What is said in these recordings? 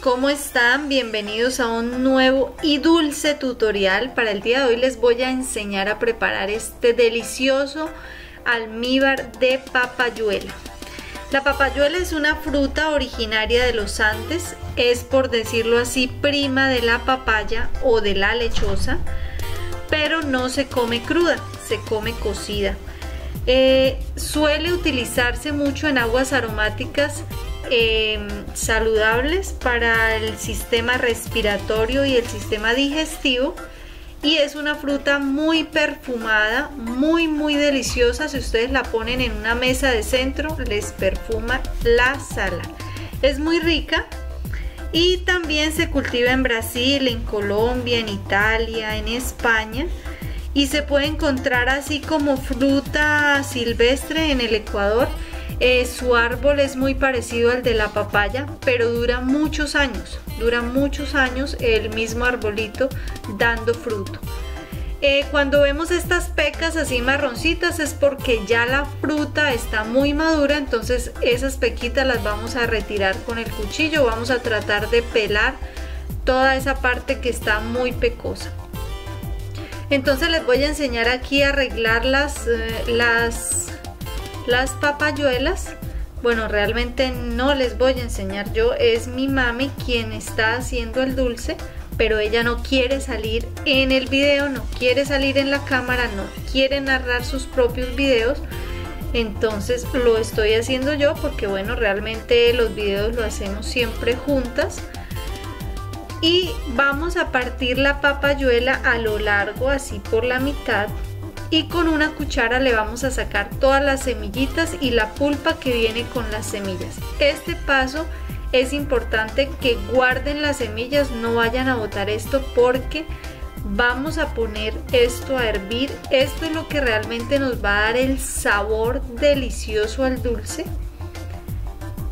¿cómo están? Bienvenidos a un nuevo y dulce tutorial. Para el día de hoy les voy a enseñar a preparar este delicioso almíbar de papayuela. La papayuela es una fruta originaria de los Andes, es por decirlo así prima de la papaya o de la lechosa, pero no se come cruda, se come cocida. Eh, suele utilizarse mucho en aguas aromáticas Em, saludables para el sistema respiratorio y el sistema digestivo y es una fruta muy perfumada, muy muy deliciosa. Si ustedes la ponen en una mesa de centro, les perfuma la sala. Es muy rica y también se cultiva en Brasil, en Colombia, en Italia, en España y se puede encontrar así como fruta silvestre en el Ecuador eh, su árbol es muy parecido al de la papaya, pero dura muchos años, dura muchos años el mismo arbolito dando fruto. Eh, cuando vemos estas pecas así marroncitas es porque ya la fruta está muy madura, entonces esas pequitas las vamos a retirar con el cuchillo, vamos a tratar de pelar toda esa parte que está muy pecosa. Entonces les voy a enseñar aquí a arreglar las, eh, las las papayuelas, bueno, realmente no les voy a enseñar yo, es mi mami quien está haciendo el dulce, pero ella no quiere salir en el video, no quiere salir en la cámara, no quiere narrar sus propios videos. Entonces lo estoy haciendo yo porque bueno, realmente los videos lo hacemos siempre juntas. Y vamos a partir la papayuela a lo largo, así por la mitad y con una cuchara le vamos a sacar todas las semillitas y la pulpa que viene con las semillas. Este paso es importante que guarden las semillas, no vayan a botar esto porque vamos a poner esto a hervir. Esto es lo que realmente nos va a dar el sabor delicioso al dulce.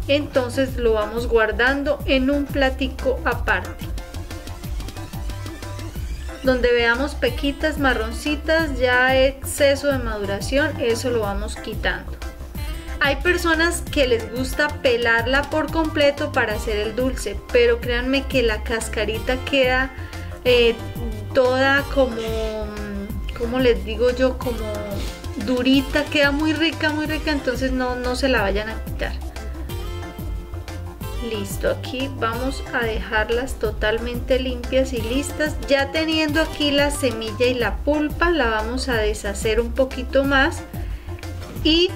Entonces lo vamos guardando en un platico aparte donde veamos pequitas marroncitas, ya exceso de maduración, eso lo vamos quitando. Hay personas que les gusta pelarla por completo para hacer el dulce, pero créanme que la cascarita queda eh, toda como, como les digo yo, como durita, queda muy rica, muy rica, entonces no, no se la vayan a quitar. Listo, aquí vamos a dejarlas totalmente limpias y listas. Ya teniendo aquí la semilla y la pulpa, la vamos a deshacer un poquito más. Y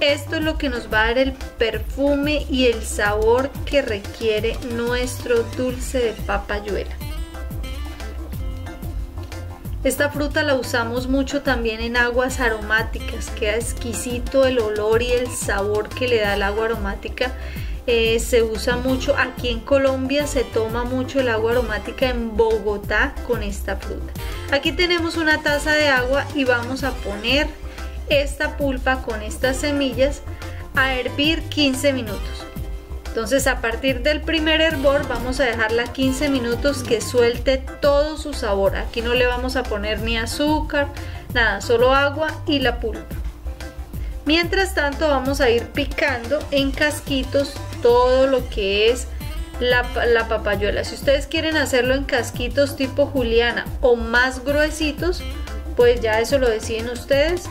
esto es lo que nos va a dar el perfume y el sabor que requiere nuestro dulce de papayuela. Esta fruta la usamos mucho también en aguas aromáticas, queda exquisito el olor y el sabor que le da el agua aromática eh, se usa mucho, aquí en Colombia se toma mucho el agua aromática en Bogotá con esta fruta. Aquí tenemos una taza de agua y vamos a poner esta pulpa con estas semillas a hervir 15 minutos. Entonces a partir del primer hervor vamos a dejarla 15 minutos que suelte todo su sabor. Aquí no le vamos a poner ni azúcar, nada, solo agua y la pulpa. Mientras tanto vamos a ir picando en casquitos todo lo que es la, papayuela. Si ustedes quieren hacerlo en casquitos tipo juliana o más gruesitos, pues ya eso lo deciden ustedes.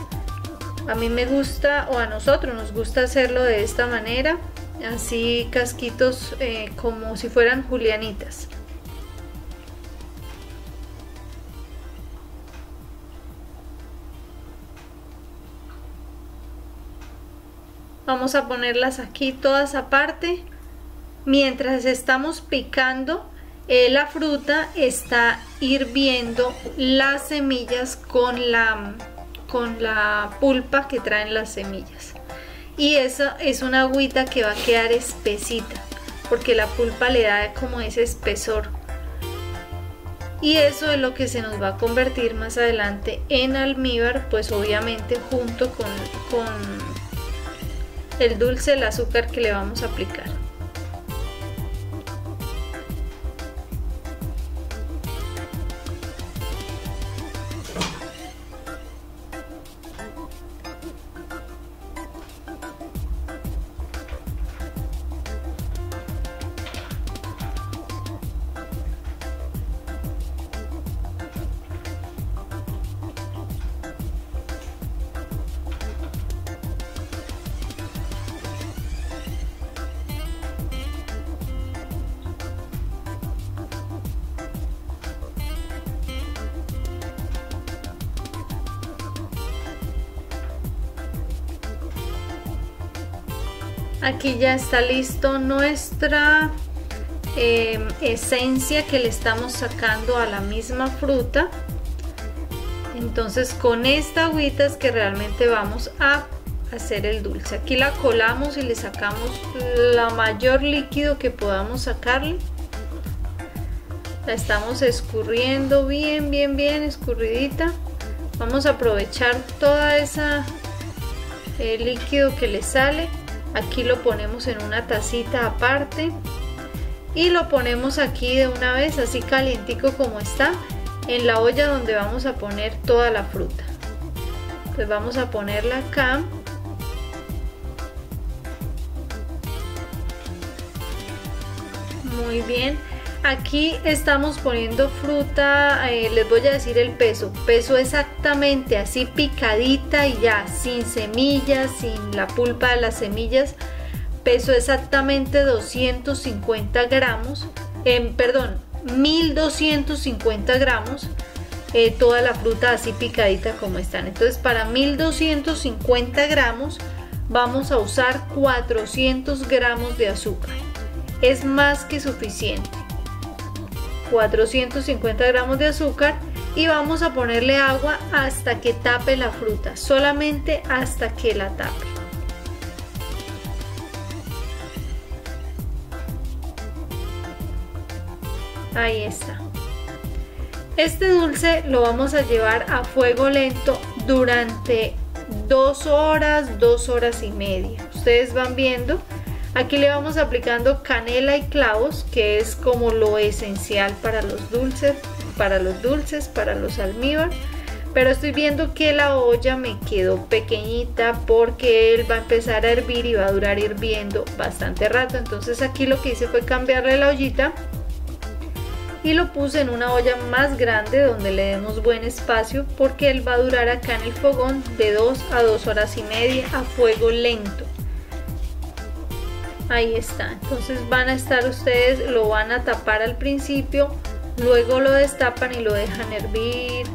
A mí me gusta, o a nosotros nos gusta hacerlo de esta manera, así casquitos eh, como si fueran julianitas. Vamos a ponerlas aquí todas aparte. Mientras estamos picando eh, la fruta, está hirviendo las semillas con la, con la pulpa que traen las semillas. Y eso es una agüita que va a quedar espesita, porque la pulpa le da como ese espesor. Y eso es lo que se nos va a convertir más adelante en almíbar, pues obviamente junto con el dulce, el azúcar que le vamos a aplicar. Aquí ya está listo nuestra em, esencia que le estamos sacando a la misma fruta. Entonces con esta agüita es que realmente vamos a hacer el dulce. Aquí la colamos y le sacamos la mayor líquido que podamos sacarle. La estamos escurriendo bien, bien, bien escurridita. Vamos a aprovechar toda esa eh, líquido que le sale. Aquí lo ponemos en una tacita aparte y lo ponemos aquí de una vez así calientico como está en la olla donde vamos a poner toda la fruta. Pues vamos a ponerla acá muy bien aquí estamos poniendo fruta eh, les voy a decir el peso. Peso exactamente así picadita y ya sin semillas sin la pulpa de las semillas. Peso exactamente 250 gramos en perdón 1250 gramos eh, toda la fruta así picadita como están. Entonces para 1250 gramos vamos a usar 400 gramos de azúcar. Es más que suficiente. 450 gramos de azúcar y vamos a ponerle agua hasta que tape la fruta, solamente hasta que la tape. Ahí está. Este dulce lo vamos a llevar a fuego lento durante dos horas, dos horas y media. Ustedes van viendo Aquí le vamos aplicando canela y clavos, que es como lo esencial para los dulces, para los dulces, para los almíbar. Pero estoy viendo que la olla me quedó pequeñita porque él va a empezar a hervir y va a durar hirviendo bastante rato. Entonces aquí lo que hice fue cambiarle la ollita y lo puse en una olla más grande donde le demos buen espacio porque él va a durar acá en el fogón de 2 a 2 horas y media a fuego lento ahí está. Entonces van a estar ustedes lo van a tapar al principio luego lo destapan y lo dejan hervir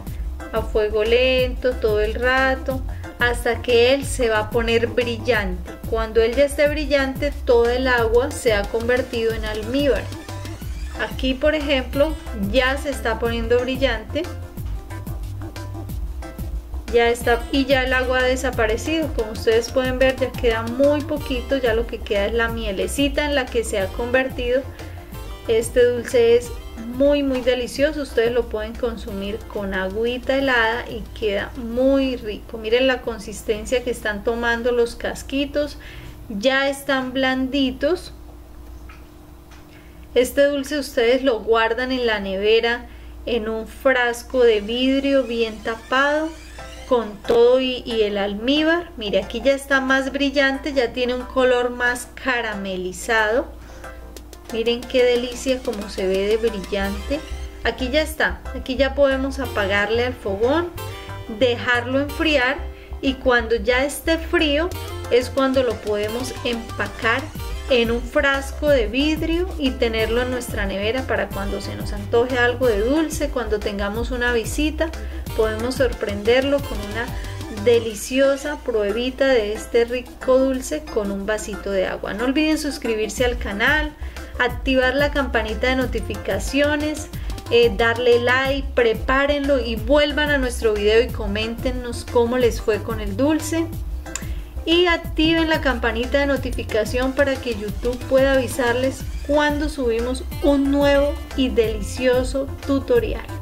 a fuego lento todo el rato hasta que él se va a poner brillante. Cuando él ya esté brillante toda el agua se ha convertido en almíbar. Aquí por ejemplo ya se está poniendo brillante ya está y ya el agua ha desaparecido. Como ustedes pueden ver ya queda muy poquito ya lo que queda es la mielecita en la que se ha convertido. Este dulce es muy muy delicioso ustedes lo pueden consumir con agüita helada y queda muy rico. Miren la consistencia que están tomando los casquitos ya están blanditos. Este dulce ustedes lo guardan en la nevera en un frasco de vidrio bien tapado con todo y, el almíbar. Mire, aquí ya está más brillante, ya tiene un color más caramelizado. Miren qué delicia como se ve de brillante. Aquí ya está, aquí ya podemos apagarle al fogón, dejarlo enfriar y cuando ya esté frío es cuando lo podemos empacar en un frasco de vidrio y tenerlo en nuestra nevera para cuando se nos antoje algo de dulce, cuando tengamos una visita, podemos sorprenderlo con una deliciosa pruebita de este rico dulce con un vasito de agua. No olviden suscribirse al canal, activar la campanita de notificaciones, eh, darle like, prepárenlo y vuelvan a nuestro video y coméntenos cómo les fue con el dulce y activen la campanita de notificación para que YouTube pueda avisarles cuando subimos un nuevo y delicioso tutorial.